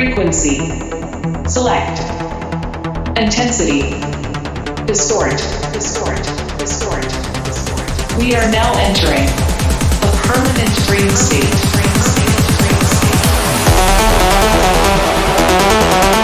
frequency. Select. Intensity. Distort. Distort. Distort. Distort. We are now entering a permanent dream state. Dream state. Dream state.